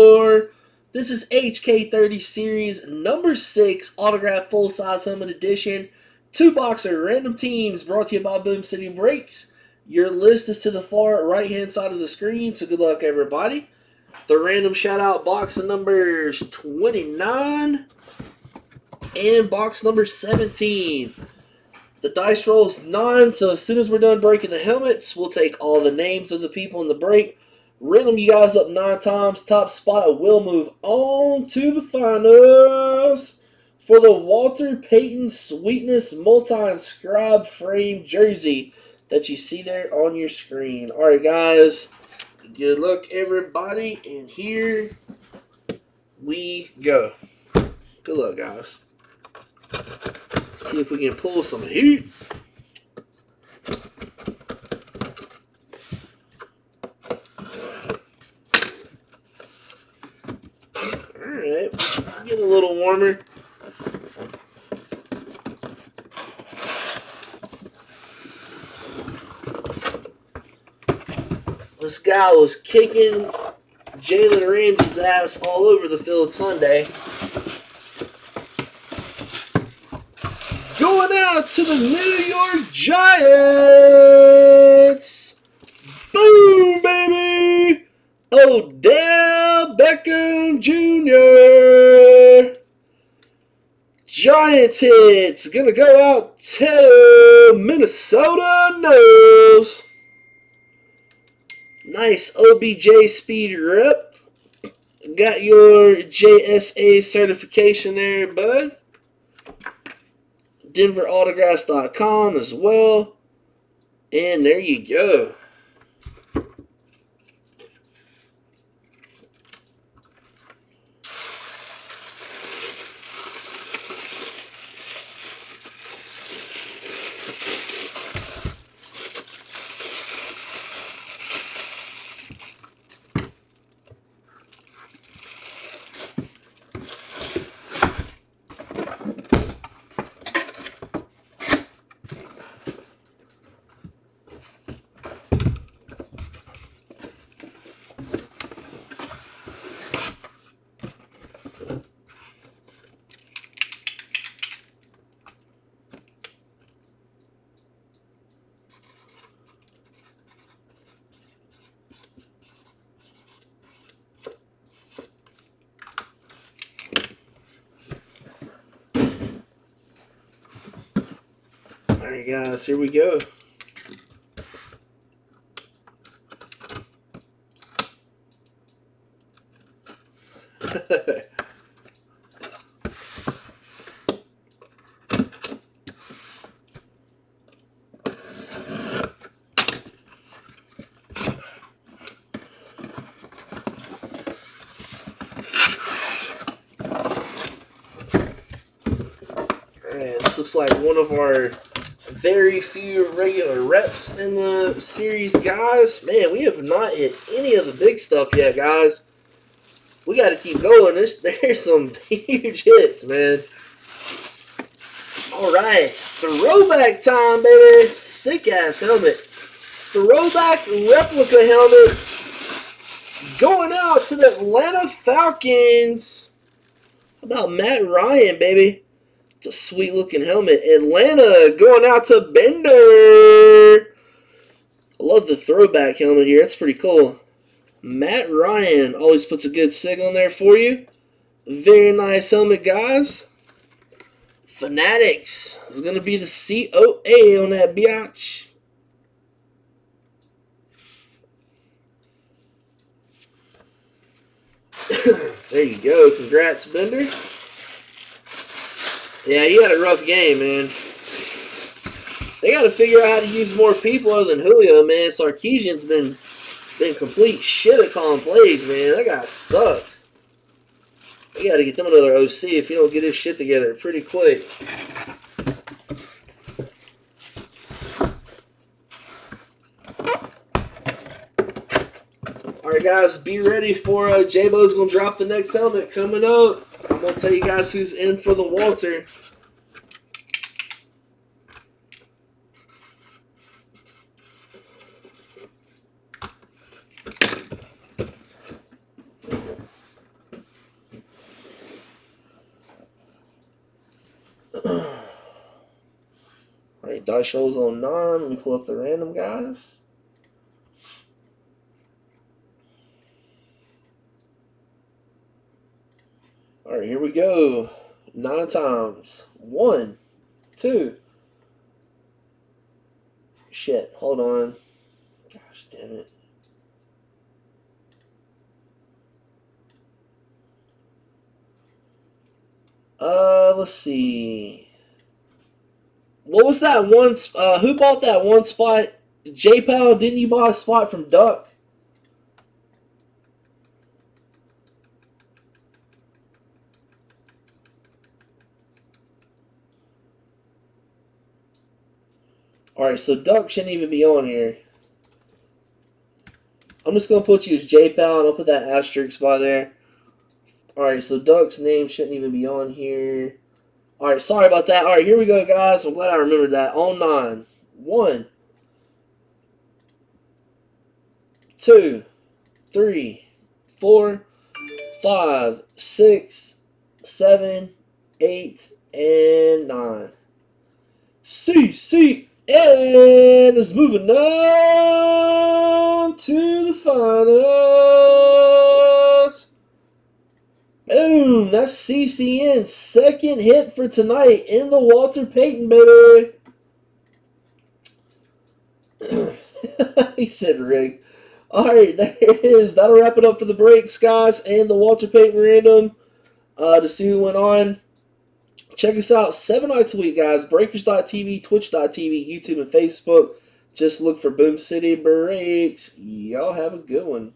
four. This is HK30 Series number six autograph full size helmet edition. Two boxer random teams brought to you by Boom City Breaks. Your list is to the far right hand side of the screen, so good luck, everybody. The random shout out box numbers 29 and box number 17. The dice roll is 9, so as soon as we're done breaking the helmets, we'll take all the names of the people in the break, random you guys up 9 times. Top spot will move on to the finals for the Walter Payton Sweetness multi-inscribed frame jersey that you see there on your screen. All right, guys. Good luck, everybody. And here we go. Good luck, guys. See if we can pull some heat. Alright, getting a little warmer. This guy was kicking Jalen Ramsey's ass all over the field Sunday. Going out to the New York Giants. Boom, baby. Odell Beckham Jr. Giants hits. Gonna go out to Minnesota Nose. Nice OBJ speed rep. Got your JSA certification there, bud. DenverAutographs.com as well. And there you go. Alright, guys, here we go. Looks like one of our very few regular reps in the series, guys. Man, we have not hit any of the big stuff yet, guys. We got to keep going. There's, there's some huge hits, man. All right, throwback time, baby. Sick ass helmet. Throwback replica helmets going out to the Atlanta Falcons. How about Matt Ryan, baby? It's a sweet looking helmet. Atlanta going out to Bender. I love the throwback helmet here. That's pretty cool. Matt Ryan always puts a good sig on there for you. Very nice helmet, guys. Fanatics is going to be the COA on that biatch. there you go. Congrats, Bender. Yeah, he had a rough game, man. They got to figure out how to use more people other than Julio, man. Sarkisian's been been complete shit at calling plays, man. That guy sucks. They got to get them another OC if he don't get his shit together pretty quick. All right, guys, be ready for uh, J-Bo's gonna drop the next helmet coming up. I'm gonna tell you guys who's in for the Walter. Alright, die shows on nine. Let me pull up the random guys. All right, here we go. Nine times. One, two. Shit, hold on. Gosh damn it. Uh, let's see. What was that one? Uh, who bought that one spot? J Pal, didn't you buy a spot from Duck? Alright, so Duck shouldn't even be on here. I'm just going to put you as J-Pal, and I'll put that asterisk by there. Alright, so Duck's name shouldn't even be on here. Alright, sorry about that. Alright, here we go, guys. I'm glad I remembered that. On nine. One. Two. Three. Four. Five. Six. Seven. Eight. And nine. C, C, and it's moving on to the finals. Boom! That's CCN's second hit for tonight in the Walter Payton, baby. he said rig. Alright, there it is. That'll wrap it up for the breaks, guys, and the Walter Payton random. Uh, to see who went on. Check us out seven nights a week, guys. Breakers.tv, Twitch.tv, YouTube, and Facebook. Just look for Boom City Breaks. Y'all have a good one.